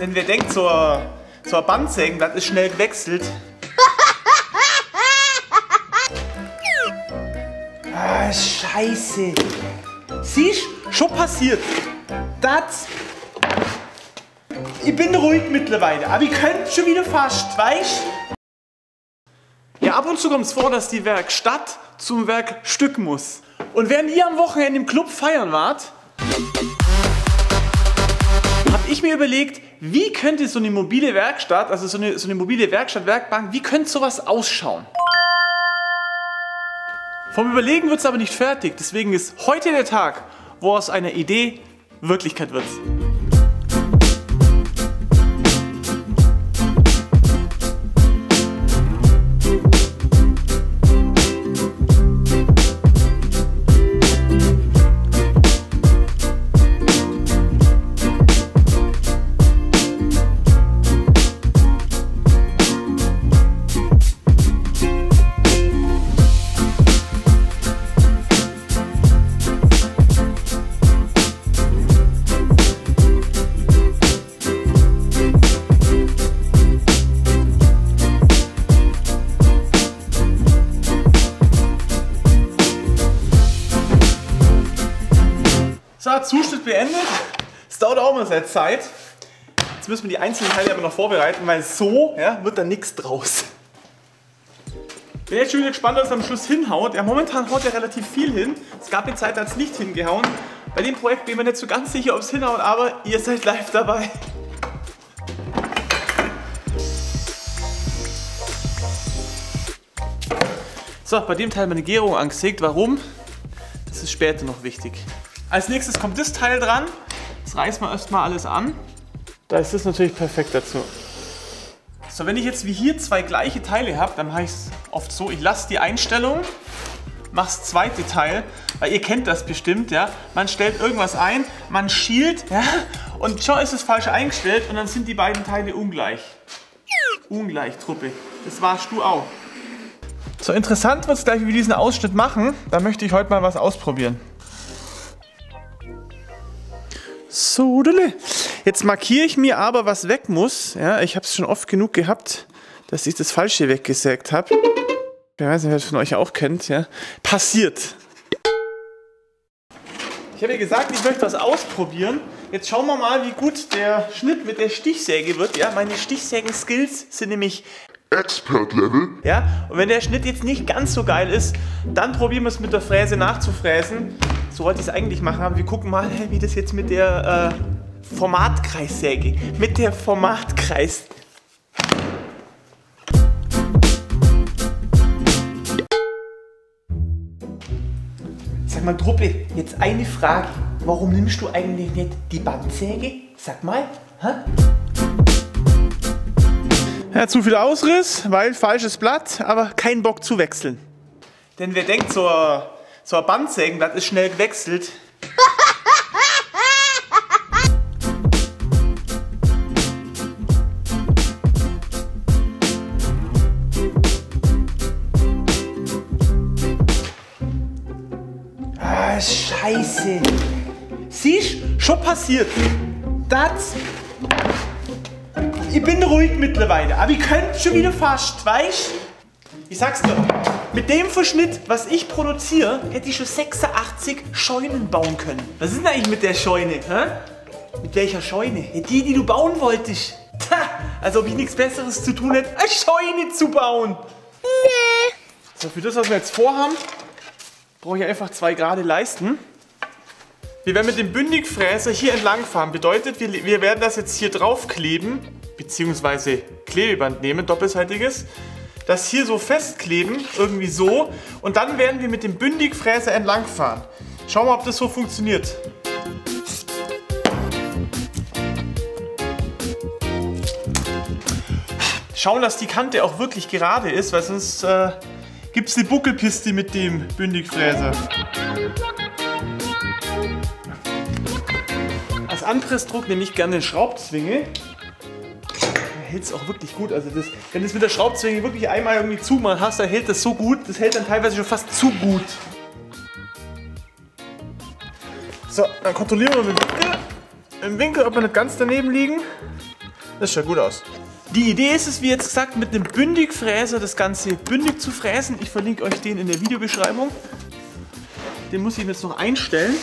Denn wer denkt, zur, zur Bandsägen, das ist schnell gewechselt. ah, scheiße. Siehst, schon passiert. Das. Ich bin ruhig mittlerweile, aber ich könnte schon wieder fast, weißt Ja, ab und zu kommt es vor, dass die Werkstatt zum Werkstück muss. Und während ihr am Wochenende im Club feiern wart, ich mir überlegt, wie könnte so eine mobile Werkstatt, also so eine, so eine mobile Werkstatt, Werkbank, wie könnte sowas ausschauen? Vom Überlegen wird es aber nicht fertig, deswegen ist heute der Tag, wo aus einer Idee Wirklichkeit wird. Zeit. Jetzt müssen wir die einzelnen Teile aber noch vorbereiten, weil so ja, wird da nichts draus. Bin jetzt schon wieder gespannt, was am Schluss hinhaut. Ja, momentan haut er relativ viel hin. Es gab eine Zeit, da hat es nicht hingehauen. Bei dem Projekt bin ich mir nicht so ganz sicher, ob es hinhaut, aber ihr seid live dabei. So, bei dem Teil meine Gärung angesägt. Warum? Das ist später noch wichtig. Als nächstes kommt das Teil dran. Das reißen wir erstmal alles an. Da ist das natürlich perfekt dazu. So, wenn ich jetzt wie hier zwei gleiche Teile habe, dann mache ich es oft so, ich lasse die Einstellung, mache das zweite Teil, weil ihr kennt das bestimmt, ja. Man stellt irgendwas ein, man schielt, ja, und schon ist es falsch eingestellt und dann sind die beiden Teile ungleich. Ungleich, Truppe. Das warst du auch. So, interessant wird es gleich, wie wir diesen Ausschnitt machen. Da möchte ich heute mal was ausprobieren. So, jetzt markiere ich mir aber, was weg muss. Ja, ich habe es schon oft genug gehabt, dass ich das Falsche weggesägt habe. Ich weiß nicht, wer das von euch auch kennt. Ja. Passiert. Ich habe ja gesagt, ich möchte was ausprobieren. Jetzt schauen wir mal, wie gut der Schnitt mit der Stichsäge wird. Ja, meine Stichsägen-Skills sind nämlich Expert-Level. ja, und wenn der Schnitt jetzt nicht ganz so geil ist, dann probieren wir es mit der Fräse nachzufräsen. So wollte ich es eigentlich machen, aber wir gucken mal, wie das jetzt mit der äh, Formatkreissäge, mit der Formatkreis... Sag mal, Truppe, jetzt eine Frage. Warum nimmst du eigentlich nicht die Bandsäge? Sag mal, hä? Ja, zu viel Ausriss, weil falsches Blatt, aber kein Bock zu wechseln. Denn wer denkt, zur, zur Bandsägen, das ist schnell gewechselt. Ah, scheiße. Siehst, schon passiert. Das ich bin ruhig mittlerweile, aber ich könnte schon wieder fast, weißt Ich sag's dir, mit dem Verschnitt, was ich produziere, hätte ich schon 86 Scheunen bauen können. Was ist denn eigentlich mit der Scheune? Hä? Mit welcher Scheune? Ja, die, die du bauen wolltest. Ha, als ob ich nichts Besseres zu tun hätte, eine Scheune zu bauen. Nee. So, für das, was wir jetzt vorhaben, brauche ich einfach zwei gerade Leisten. Wir werden mit dem Bündigfräser hier entlang fahren. Bedeutet, wir, wir werden das jetzt hier drauf beziehungsweise Klebeband nehmen, doppelseitiges. Das hier so festkleben, irgendwie so. Und dann werden wir mit dem Bündigfräser entlang fahren. Schauen wir mal, ob das so funktioniert. Schauen, dass die Kante auch wirklich gerade ist, weil sonst äh, gibt es eine Buckelpiste mit dem Bündigfräser. Als Anpressdruck nehme ich gerne den Schraubzwinge. Hält es auch wirklich gut. Also das, wenn du es mit der Schraubzwinge wirklich einmal irgendwie zumachen hast, dann hält das so gut. Das hält dann teilweise schon fast zu gut. So, dann kontrollieren wir mal den Winkel. im Winkel, ob wir nicht ganz daneben liegen. Das schaut gut aus. Die Idee ist es, wie jetzt gesagt, mit einem Bündigfräser das Ganze bündig zu fräsen. Ich verlinke euch den in der Videobeschreibung. Den muss ich jetzt noch einstellen.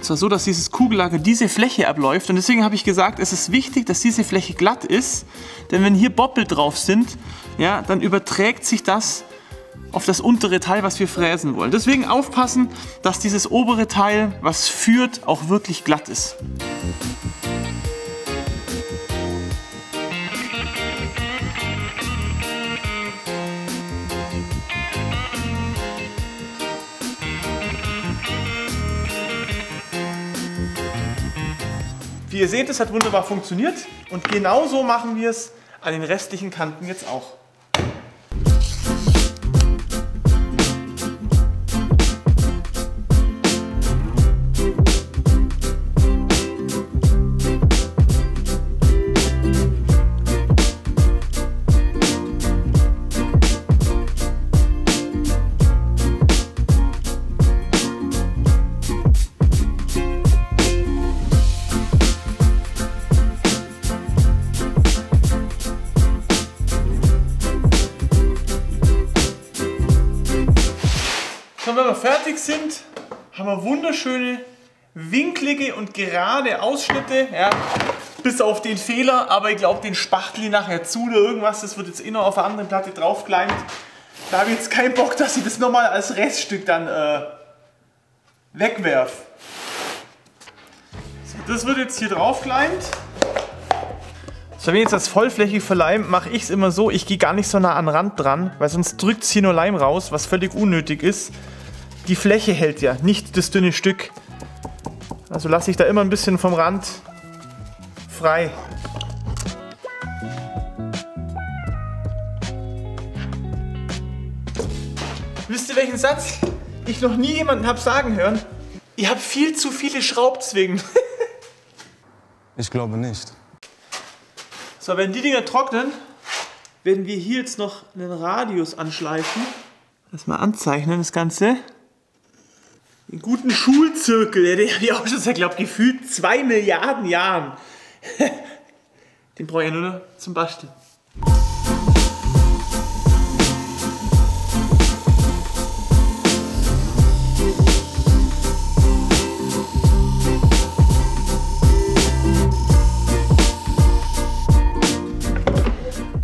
Zwar so, dass dieses Kugellager diese Fläche abläuft. Und deswegen habe ich gesagt, es ist wichtig, dass diese Fläche glatt ist. Denn wenn hier Boppel drauf sind, ja, dann überträgt sich das auf das untere Teil, was wir fräsen wollen. Deswegen aufpassen, dass dieses obere Teil, was führt, auch wirklich glatt ist. Wie ihr seht, es hat wunderbar funktioniert und genauso machen wir es an den restlichen Kanten jetzt auch. Wunderschöne, winklige und gerade Ausschnitte. Ja, bis auf den Fehler, aber ich glaube, den spachtel ich nachher zu oder irgendwas. Das wird jetzt eh noch auf einer anderen Platte draufgeleimt. Da habe ich jetzt keinen Bock, dass ich das nochmal als Reststück dann äh, wegwerf. So, das wird jetzt hier draufgeleimt. So, wenn ich jetzt das vollflächig verleimt, mache ich es immer so, ich gehe gar nicht so nah an den Rand dran, weil sonst drückt es hier nur Leim raus, was völlig unnötig ist. Die Fläche hält ja, nicht das dünne Stück. Also lasse ich da immer ein bisschen vom Rand frei. Wisst ihr, welchen Satz ich noch nie jemanden habe sagen hören? Ihr habt viel zu viele Schraubzwingen. Ich glaube nicht. So, wenn die Dinger trocknen, werden wir hier jetzt noch einen Radius anschleifen. Das mal anzeichnen, das Ganze. Den guten Schulzirkel, ja, den habe ich auch schon seit, glaube gefühlt zwei Milliarden Jahren. Den brauche ich ja nur noch zum Basteln.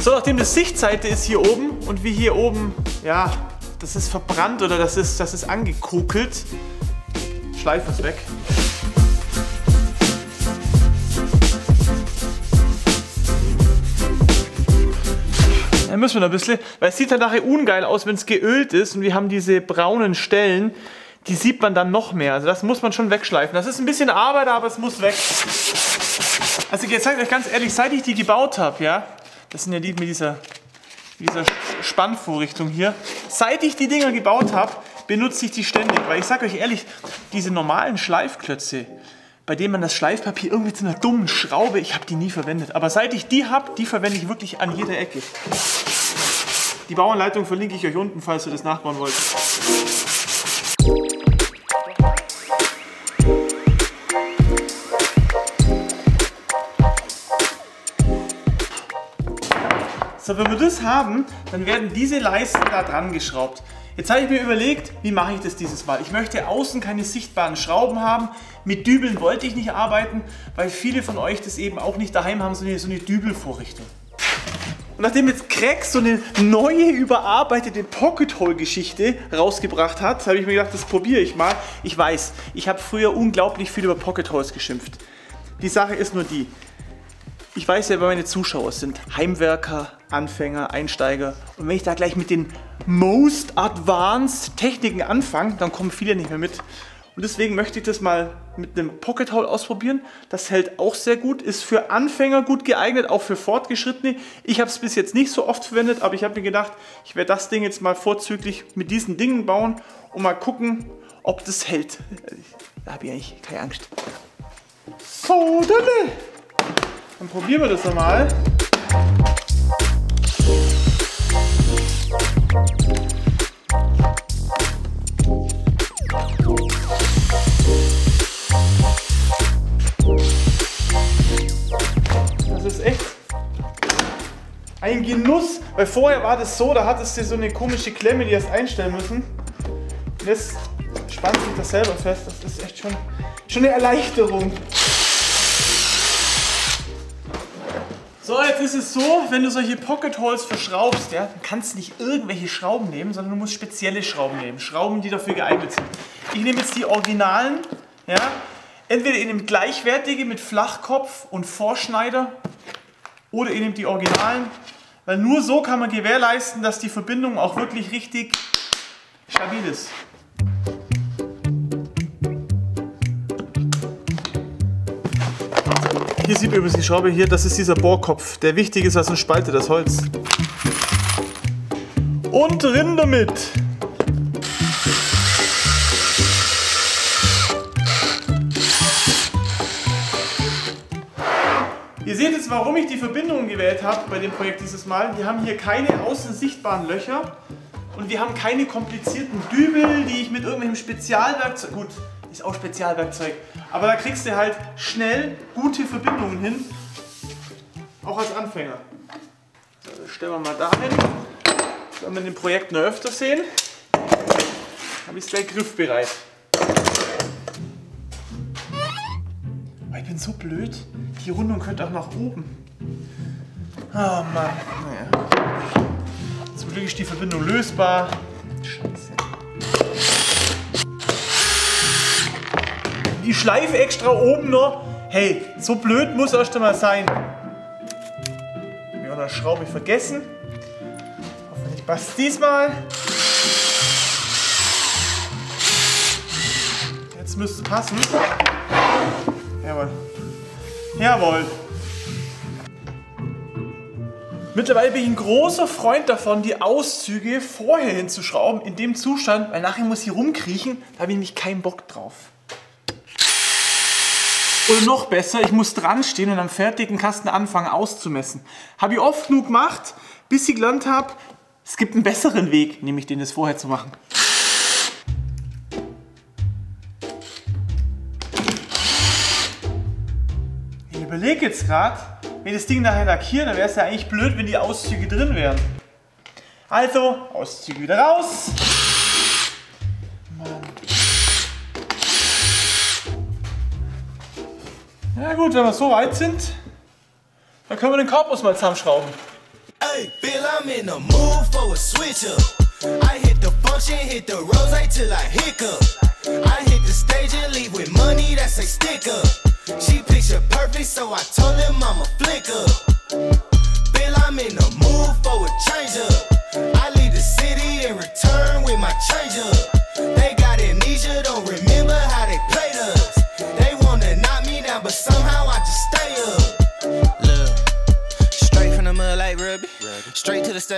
So, nachdem das Sichtseite ist hier oben und wir hier oben, ja, das ist verbrannt oder das ist, das ist angekokelt, schleifen wir es weg. Dann müssen wir noch ein bisschen, weil es sieht dann nachher ungeil aus, wenn es geölt ist und wir haben diese braunen Stellen, die sieht man dann noch mehr. Also das muss man schon wegschleifen. Das ist ein bisschen Arbeit, aber es muss weg. Also ich sage euch ganz ehrlich, seit ich die gebaut habe, ja, das sind ja die mit dieser, dieser Spannvorrichtung hier, seit ich die Dinger gebaut habe, benutze ich die ständig. Weil ich sage euch ehrlich, diese normalen Schleifklötze, bei denen man das Schleifpapier irgendwie zu einer dummen Schraube, ich habe die nie verwendet. Aber seit ich die habe, die verwende ich wirklich an jeder Ecke. Die Bauanleitung verlinke ich euch unten, falls ihr das nachbauen wollt. So, wenn wir das haben, dann werden diese Leisten da dran geschraubt. Jetzt habe ich mir überlegt, wie mache ich das dieses Mal? Ich möchte außen keine sichtbaren Schrauben haben. Mit Dübeln wollte ich nicht arbeiten, weil viele von euch das eben auch nicht daheim haben, so eine, so eine Dübelvorrichtung. Und nachdem jetzt Craig so eine neue, überarbeitete Pocket-Hole-Geschichte rausgebracht hat, habe ich mir gedacht, das probiere ich mal. Ich weiß, ich habe früher unglaublich viel über Pocket-Holes geschimpft. Die Sache ist nur die, ich weiß ja, wer meine Zuschauer sind. Heimwerker, Anfänger, Einsteiger. Und wenn ich da gleich mit den most advanced Techniken anfange, dann kommen viele nicht mehr mit. Und deswegen möchte ich das mal mit einem Pocket Hole ausprobieren. Das hält auch sehr gut, ist für Anfänger gut geeignet, auch für Fortgeschrittene. Ich habe es bis jetzt nicht so oft verwendet, aber ich habe mir gedacht, ich werde das Ding jetzt mal vorzüglich mit diesen Dingen bauen und mal gucken, ob das hält. Da habe ich eigentlich keine Angst. So, dann, dann probieren wir das nochmal. echt ein Genuss. Weil vorher war das so, da hattest du so eine komische Klemme, die hast einstellen müssen. Und jetzt spannt sich das selber fest. Das ist echt schon, schon eine Erleichterung. So, jetzt ist es so, wenn du solche Pocket Holes verschraubst, ja, dann kannst du nicht irgendwelche Schrauben nehmen, sondern du musst spezielle Schrauben nehmen. Schrauben, die dafür geeignet sind. Ich nehme jetzt die Originalen, ja, entweder ihr nehmt gleichwertige mit Flachkopf und Vorschneider oder ihr nehmt die Originalen, weil nur so kann man gewährleisten, dass die Verbindung auch wirklich richtig stabil ist. Hier sieht man übrigens die Schraube hier, das ist dieser Bohrkopf, der wichtig ist, weil sonst spaltet das Holz. Und drin damit! Ihr seht jetzt, warum ich die Verbindungen gewählt habe bei dem Projekt dieses Mal. Wir haben hier keine außen sichtbaren Löcher und wir haben keine komplizierten Dübel, die ich mit irgendwelchem Spezialwerkzeug, gut, ist auch Spezialwerkzeug, aber da kriegst du halt schnell gute Verbindungen hin, auch als Anfänger. So, das stellen wir mal dahin, wenn wir den Projekt noch öfter sehen, ich es gleich griffbereit. Oh, ich bin so blöd. Die Rundung könnte auch nach oben. Oh Mann. Naja. Zum Glück ist die Verbindung lösbar. Die Schleife extra oben noch. Hey, so blöd muss erst einmal sein. Ja, eine Schraube vergessen. Hoffentlich passt diesmal. Jetzt müsste es passen. Jawohl. Jawohl. Mittlerweile bin ich ein großer Freund davon, die Auszüge vorher hinzuschrauben, in dem Zustand, weil nachher muss ich rumkriechen, da habe ich nämlich keinen Bock drauf. Oder noch besser, ich muss dran stehen und am fertigen Kasten anfangen auszumessen. Habe ich oft genug gemacht, bis ich gelernt habe, es gibt einen besseren Weg, nämlich den das vorher zu machen. Ich überlege jetzt gerade, wenn ich das Ding nachher lackiere, dann wäre es ja eigentlich blöd, wenn die Auszüge drin wären. Also, Auszüge wieder raus. Ja gut, wenn wir so weit sind, dann können wir den Korpus mal zusammenschrauben. Hey, Bill, I'm in the mood for a switch up. I hit the function, hit the rose till I hiccup. I hit the stage and leave with money that's a stick up. She picture perfect, so I told him I'm a flick up. Bill, I'm in the mood for a change up. I leave the city and return with my change up.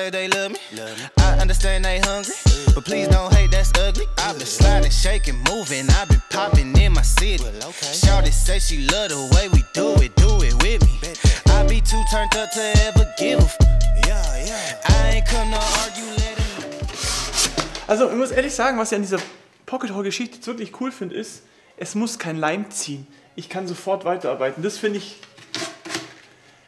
Straight to the stage, they love me. I understand they hungry, but please don't hate, that's ugly. I've been sliding, shaking, moving. I've been popping in my city. Shawty say she love the way we do it, do it with me. I be too turned up to ever give a f- I ain't come to argue, let it Also ich muss ehrlich sagen, was ich an dieser Pocket Hole Geschichte jetzt wirklich cool finde, ist, es muss kein Leim ziehen. Ich kann sofort weiterarbeiten. Das finde ich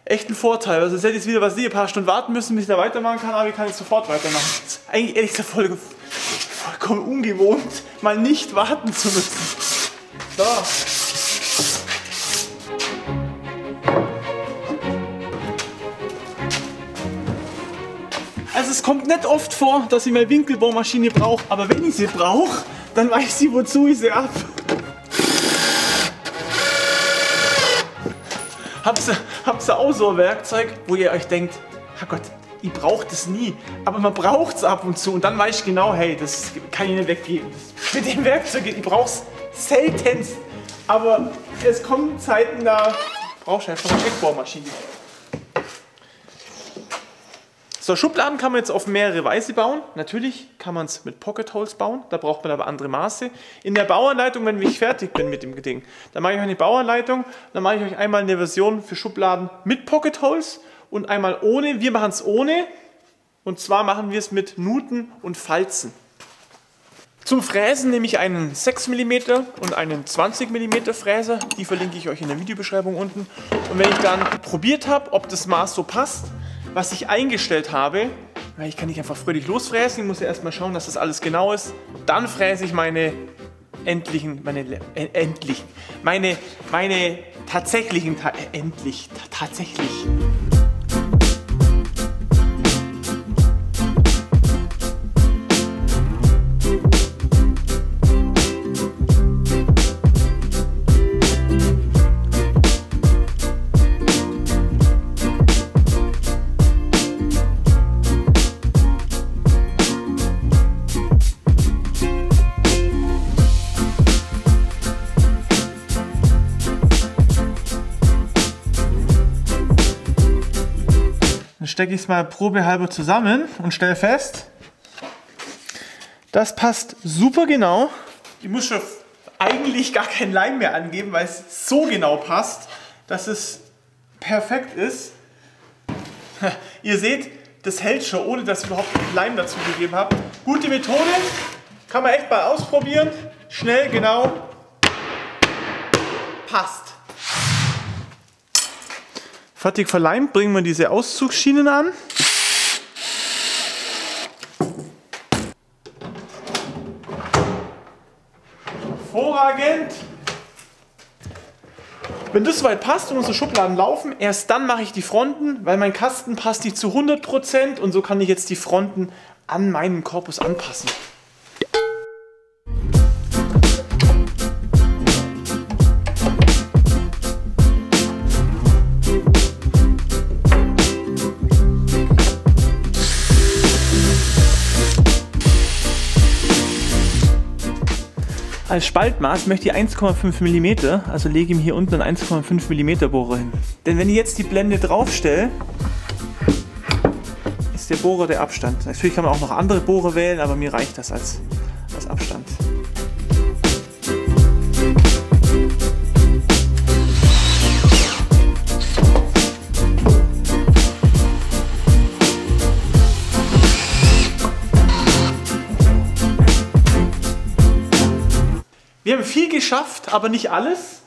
echt ein Vorteil. Also jetzt hätte ich wieder was ein paar Stunden warten müssen, bis ich da weitermachen kann, aber ich kann jetzt sofort weitermachen. Das ist eigentlich ehrlich gesagt voll, vollkommen ungewohnt, mal nicht warten zu müssen. So. Also es kommt nicht oft vor, dass ich meine Winkelbohrmaschine brauche, aber wenn ich sie brauche, dann weiß ich, wozu ich sie ab. Habt ihr, habt ihr auch so ein Werkzeug, wo ihr euch denkt, Herrgott, ich braucht es nie, aber man braucht es ab und zu und dann weiß ich genau, hey, das kann ich nicht weggeben. Mit dem Werkzeug, ich brauch's seltenst, aber es kommen Zeiten, da brauchst du einfach eine Eckbohrmaschine. So, Schubladen kann man jetzt auf mehrere Weise bauen. Natürlich kann man es mit Pocket Holes bauen, da braucht man aber andere Maße. In der Bauanleitung, wenn ich fertig bin mit dem Ding, dann mache ich euch eine Bauanleitung, dann mache ich euch einmal eine Version für Schubladen mit Pocket Holes und einmal ohne. Wir machen es ohne und zwar machen wir es mit Nuten und Falzen. Zum Fräsen nehme ich einen 6 mm und einen 20 mm Fräser. Die verlinke ich euch in der Videobeschreibung unten. Und wenn ich dann probiert habe, ob das Maß so passt, was ich eingestellt habe, weil ich kann nicht einfach fröhlich losfräsen, ich muss ja erstmal schauen, dass das alles genau ist. Dann fräse ich meine endlichen, meine äh, endlichen, meine, meine tatsächlichen, ta äh, endlich, ta tatsächlich. Stecke ich es mal probehalber zusammen und stelle fest, das passt super genau. Ich muss schon eigentlich gar keinen Leim mehr angeben, weil es so genau passt, dass es perfekt ist. Ihr seht, das hält schon, ohne dass ich überhaupt Leim dazu gegeben habe. Gute Methode, kann man echt mal ausprobieren. Schnell, genau, passt. Fertig verleimt bringen wir diese Auszugsschienen an. Hervorragend. Wenn das soweit passt und unsere Schubladen laufen, erst dann mache ich die Fronten, weil mein Kasten passt nicht zu 100% und so kann ich jetzt die Fronten an meinen Korpus anpassen. Als Spaltmaß möchte ich 1,5 mm, also lege ihm hier unten einen 1,5 mm Bohrer hin. Denn wenn ich jetzt die Blende draufstelle, ist der Bohrer der Abstand. Natürlich kann man auch noch andere Bohrer wählen, aber mir reicht das als, geschafft, aber nicht alles.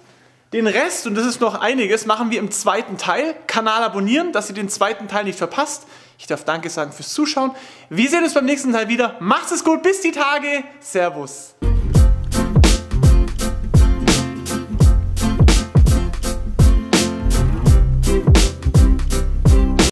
Den Rest, und das ist noch einiges, machen wir im zweiten Teil. Kanal abonnieren, dass ihr den zweiten Teil nicht verpasst. Ich darf Danke sagen fürs Zuschauen. Wir sehen uns beim nächsten Teil wieder. Macht es gut, bis die Tage. Servus.